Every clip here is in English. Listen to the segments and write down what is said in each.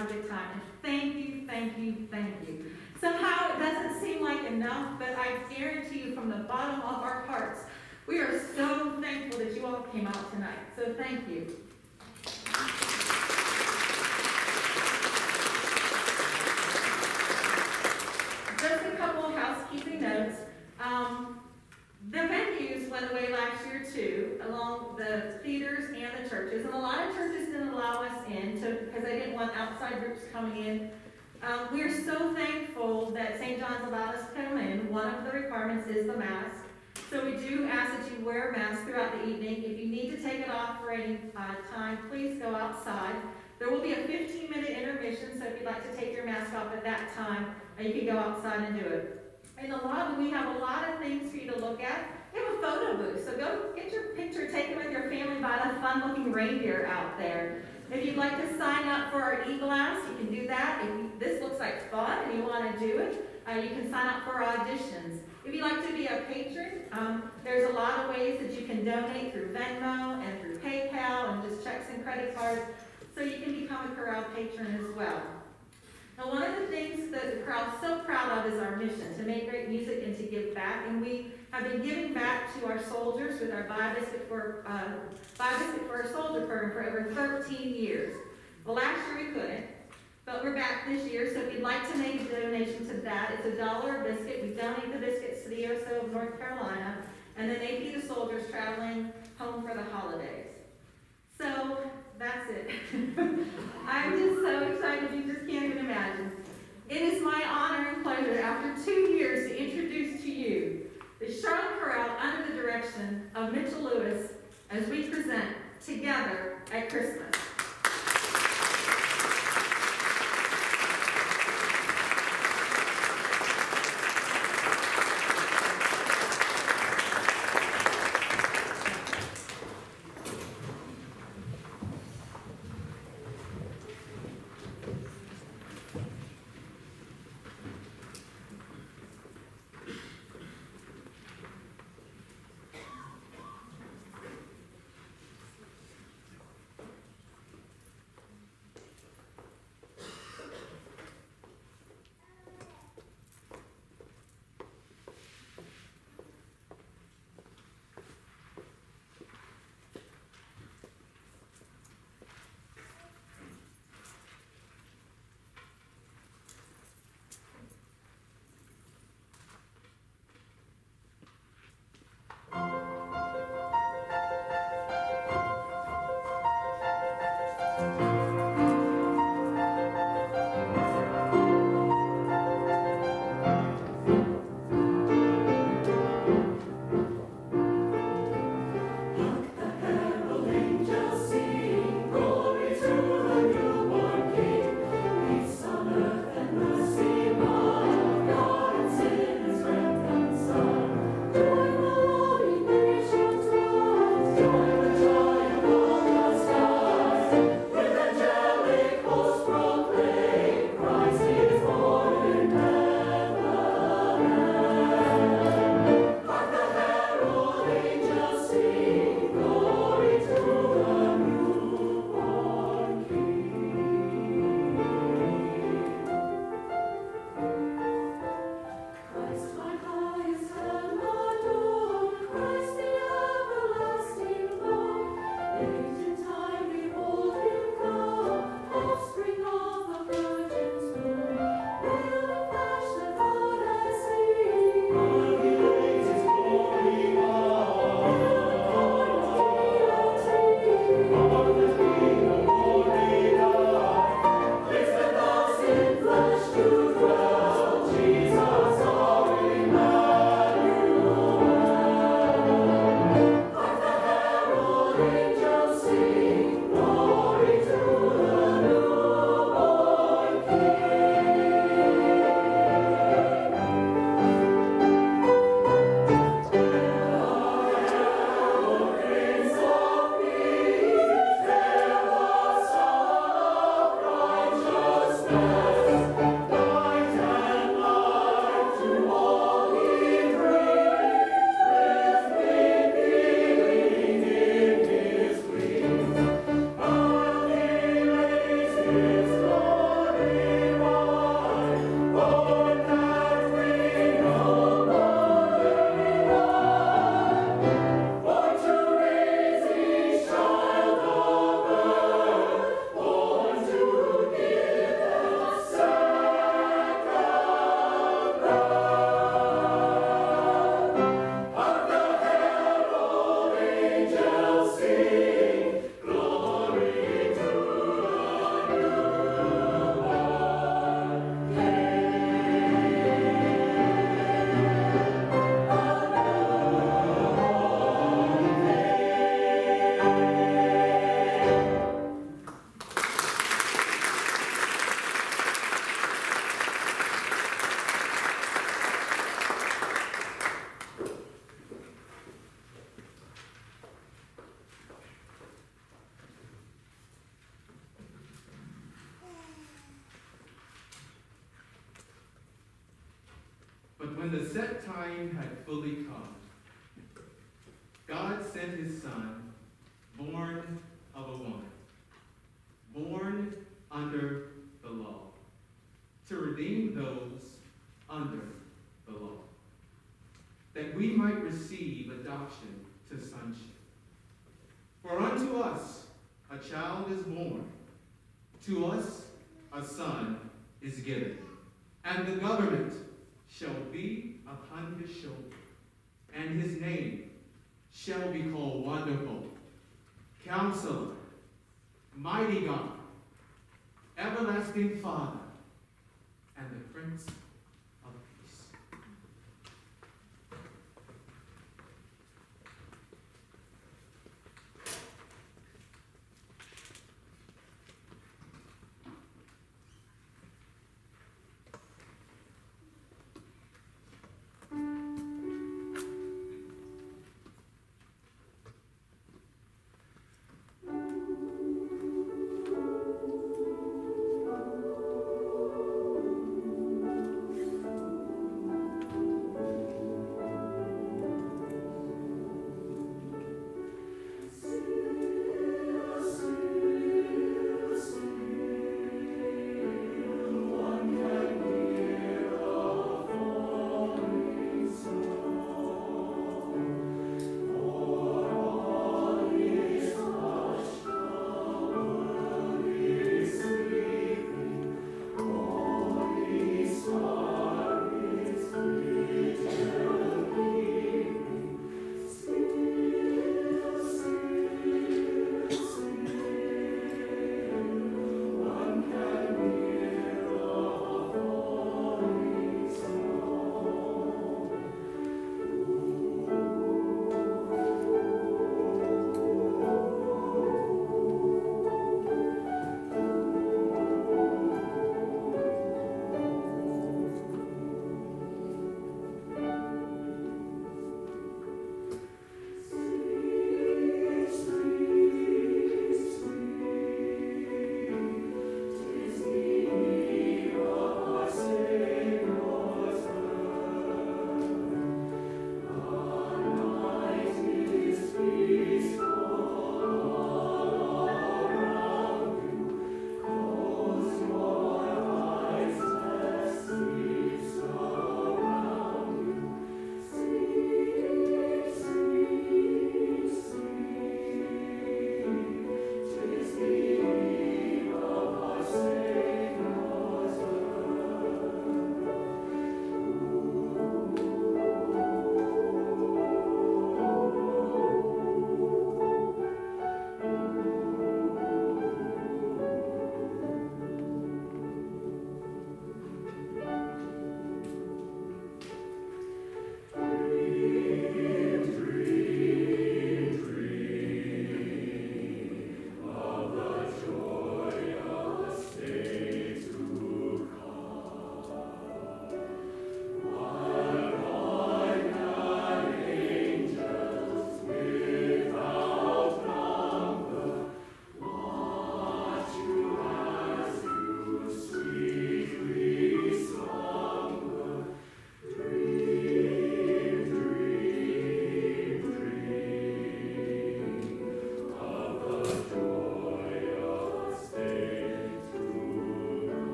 a good time. And thank you, thank you, thank you. Somehow it doesn't seem like enough, but I guarantee you from the bottom of our hearts, we are so thankful that you all came out tonight. So thank you. Just a couple of housekeeping notes. Um, the venues went away last year too, along the theaters and the churches, and a lot of churches didn't allow us in because they didn't want outside groups coming in. Um, we are so thankful that St. John's allowed us to come in. One of the requirements is the mask. So we do ask that you wear a mask throughout the evening. If you need to take it off for any uh, time, please go outside. There will be a 15-minute intermission, so if you'd like to take your mask off at that time, uh, you can go outside and do it. In the lobby, we have a lot of things for you to look at. We have a photo booth, so go get your picture taken with your family by the fun-looking reindeer out there. If you'd like to sign up for our e-blast, you can do that. If this looks like fun and you want to do it, uh, you can sign up for auditions. If you'd like to be a patron, um, there's a lot of ways that you can donate through Venmo and through PayPal and just checks and credit cards, so you can become a Chorale patron as well. Now, one of the things that the crowd's so proud of is our mission, to make great music and to give back. And we have been giving back to our soldiers with our Buy Biscuit for, uh, Buy Biscuit for a Soldier program for over 13 years. Well, last year we couldn't, but we're back this year, so if you'd like to make a donation to that, it's a dollar a biscuit. We donate the biscuits to the USO of North Carolina, and then they feed the soldiers traveling home for the holidays. So that's it. I'm just so excited, you just can't even imagine. It is my honor and pleasure, after two years, to introduce to you the Charlotte Chorale under the direction of Mitchell Lewis as we present Together at Christmas. The set time had fully come, God sent his Son, born of a woman, born under the law, to redeem those under the law, that we might receive adoption to sonship. For unto us a child is born, to us a son is given, and the government and his name shall be called Wonderful, Counselor, Mighty God, Everlasting Father,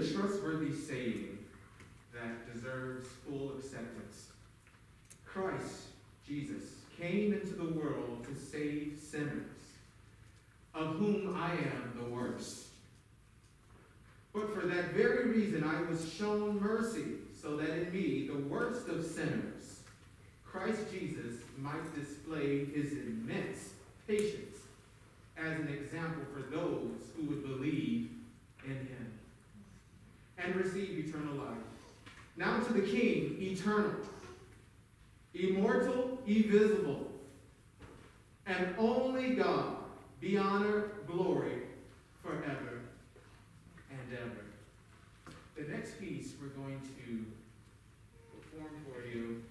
a trustworthy saying that deserves full acceptance. Christ, Jesus, came into the world to save sinners, of whom I am the worst. But for that very reason I was shown mercy, so that in me, the worst of sinners, Christ Jesus might display his immense patience as an example for those who would believe in him receive eternal life. Now to the King, eternal, immortal, invisible, and only God, be honor, glory, forever and ever. The next piece we're going to perform for you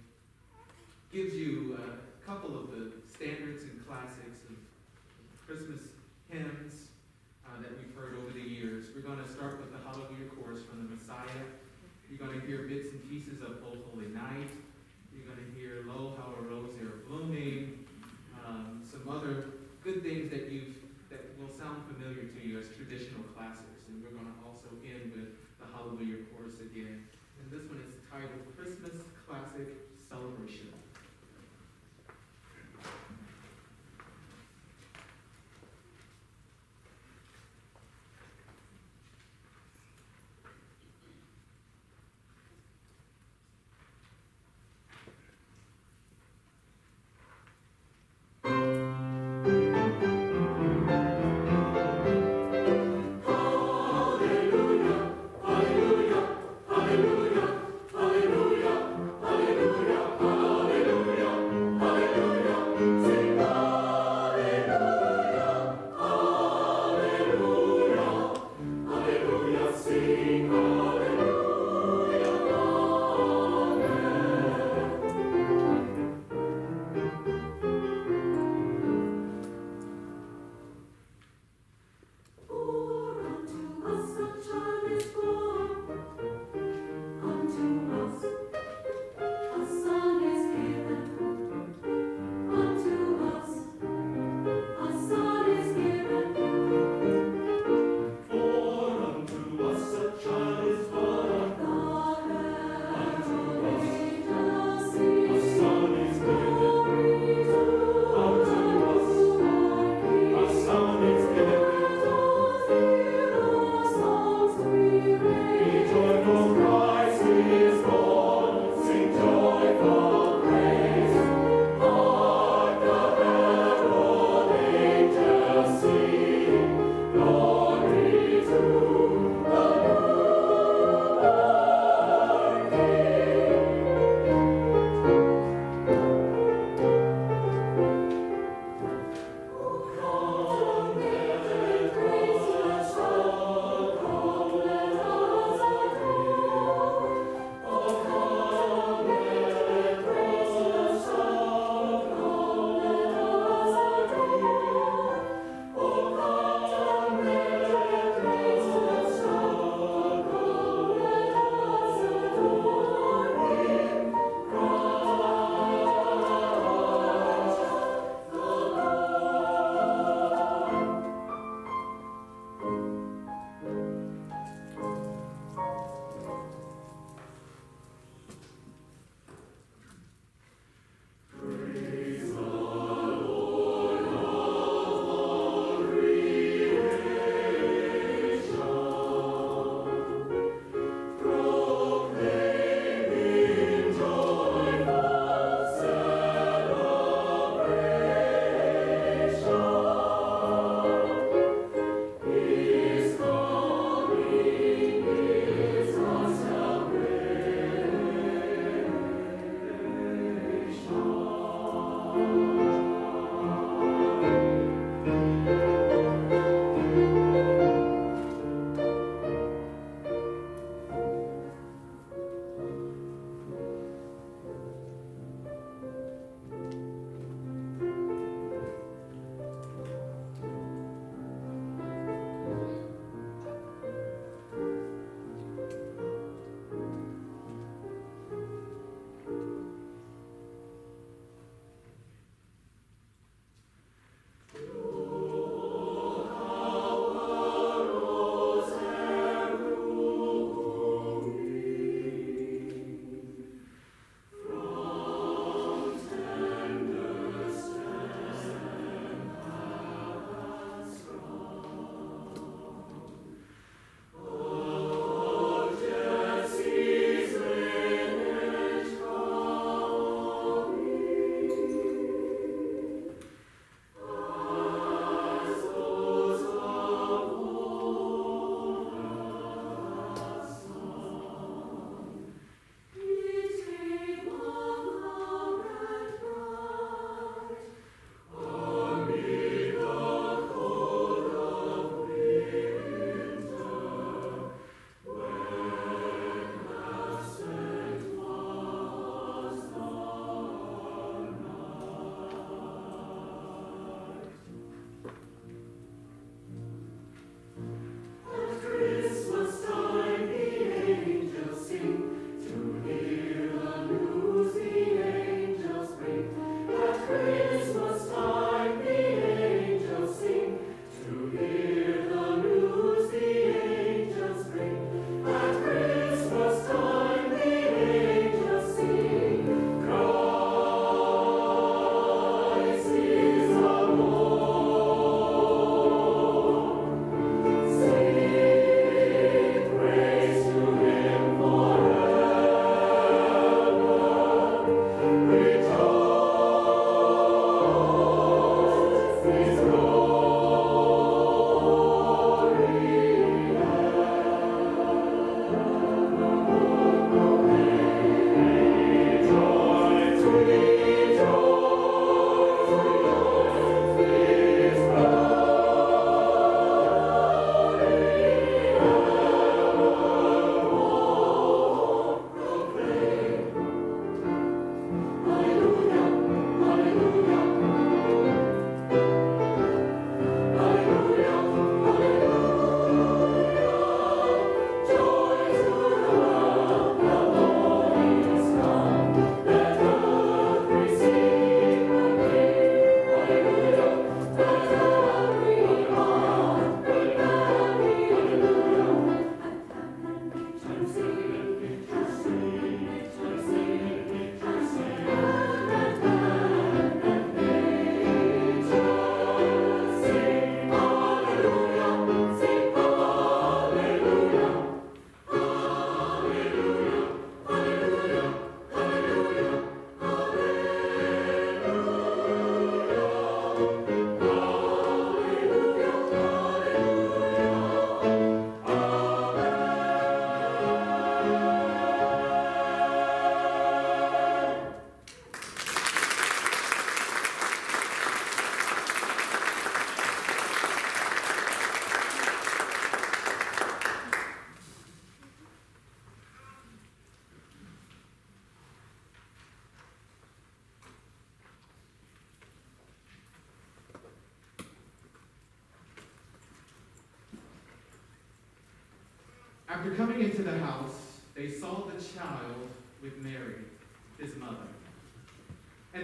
gives you a couple of the standards and classics of Christmas hymns that we've heard over the years. We're going to start with the Hallelujah chorus from the Messiah. You're going to hear bits and pieces of O Holy Night. You're going to hear Lo, how a rose e'er blooming. Um, some other good things that you've that will sound familiar to you as traditional classics. And we're going to also end with the Hallelujah chorus again. And this one is titled Christmas Classic Celebration.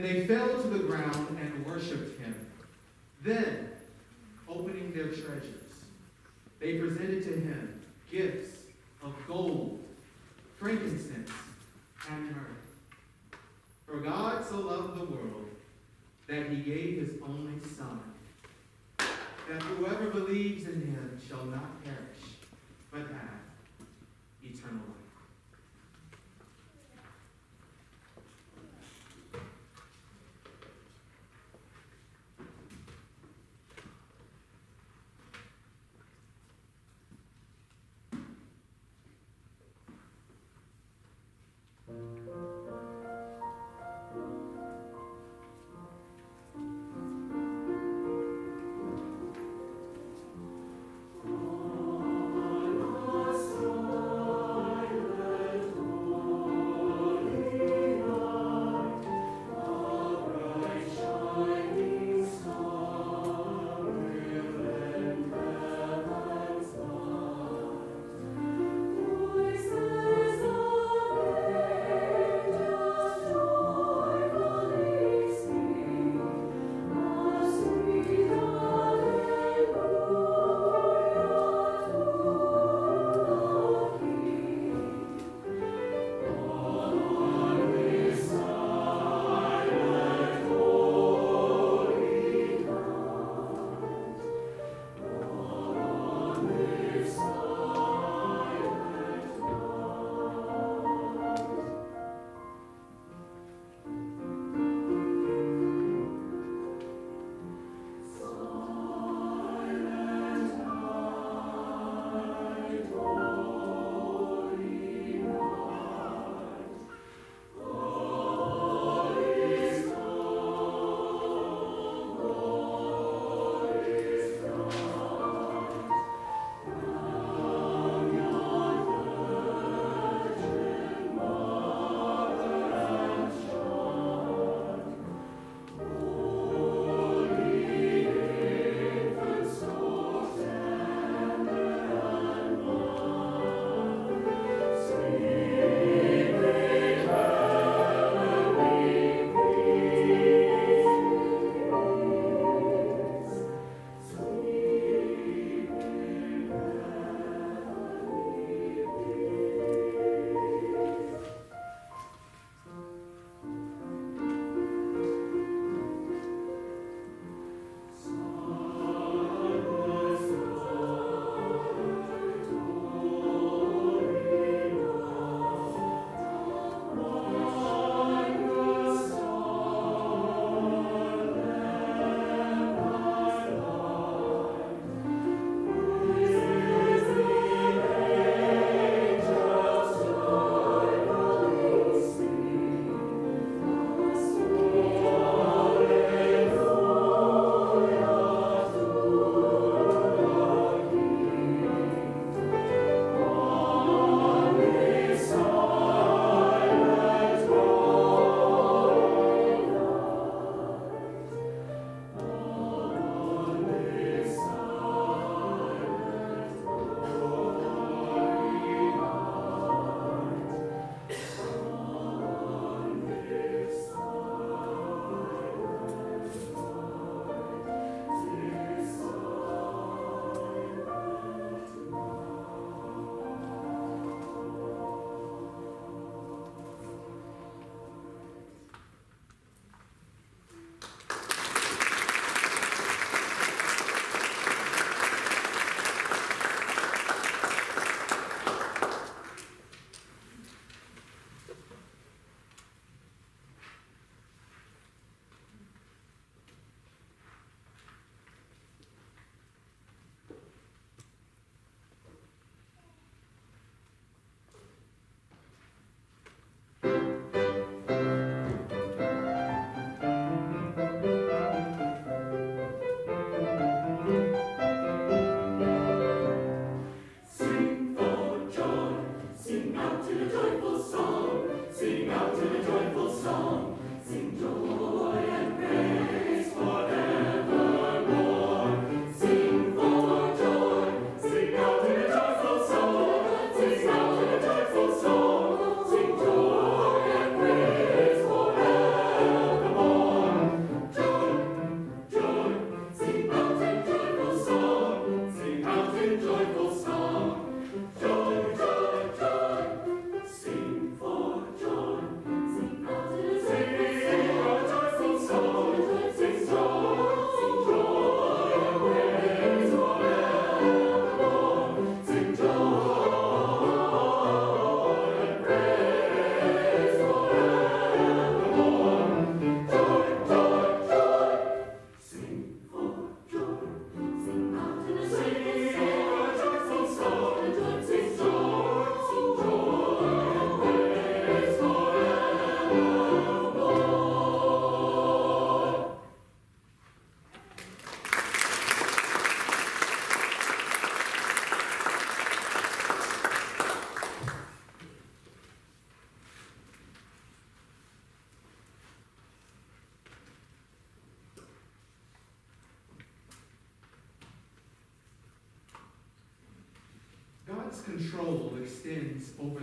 They fell to the ground and worshipped him. Then, control extends over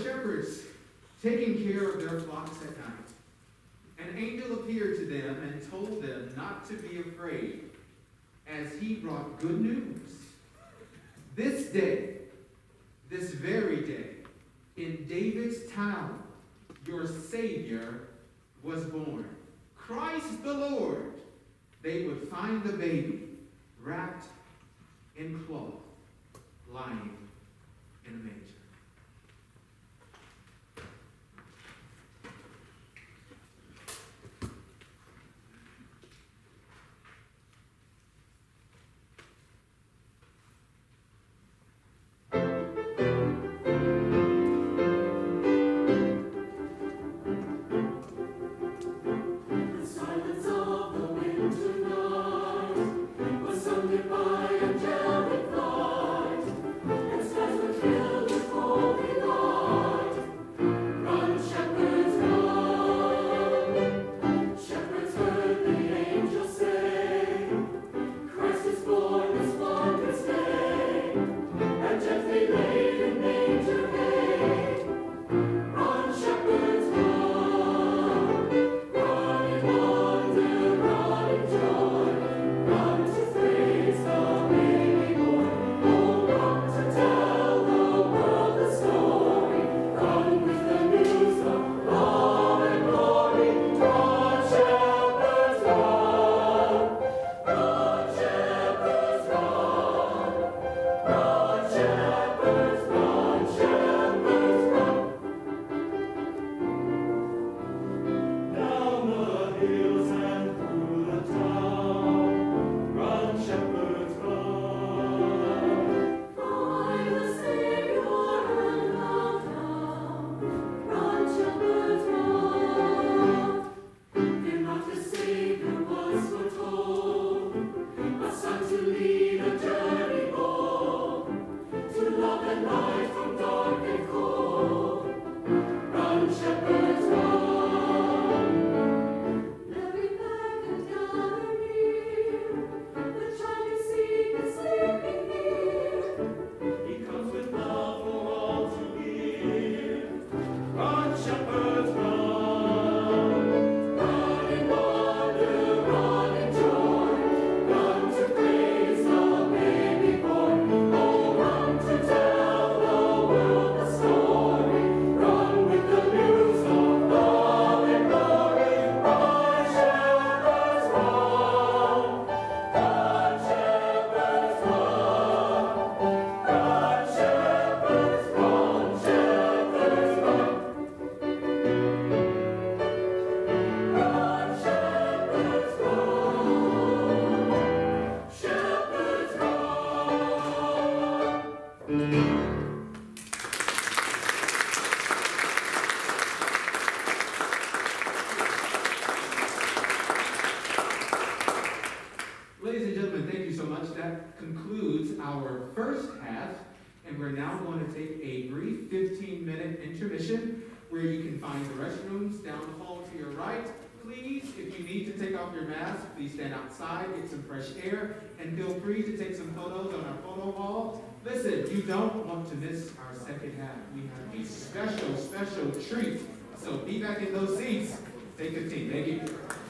shepherds taking care of their flock. right. Please, if you need to take off your mask, please stand outside, get some fresh air, and feel free to take some photos on our photo wall. Listen, you don't want to miss our second half. We have a special, special treat. So be back in those seats. Take 15. Thank you.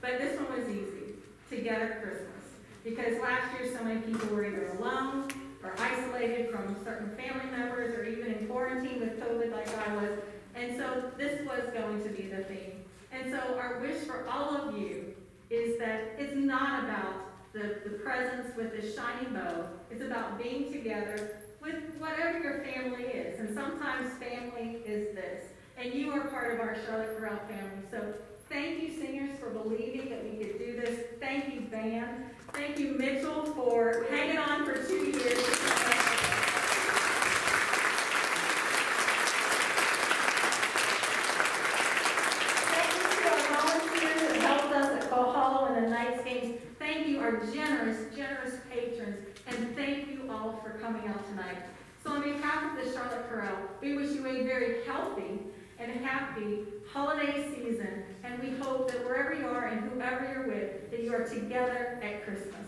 But this one was easy, Together Christmas. Because last year so many people were either alone or isolated from certain family members or even in quarantine with COVID like I was. And so this was going to be the theme. And so our wish for all of you is that it's not about the, the presents with the shining bow. It's about being together with whatever your family is. And sometimes family is this. And you are part of our Charlotte Chorale family. So thank you, singers, for believing that we could do this. Thank you, band. Thank you, Mitchell, for hanging on for two years. Thank you to our volunteers that helped us at Kohala and the Knights games. Thank you, our generous, generous patrons, and thank you all for coming out tonight. So on behalf of the Charlotte Chorale, we wish you a very healthy and happy holiday season, and we hope that wherever you are and whoever you're with, that you are together at Christmas.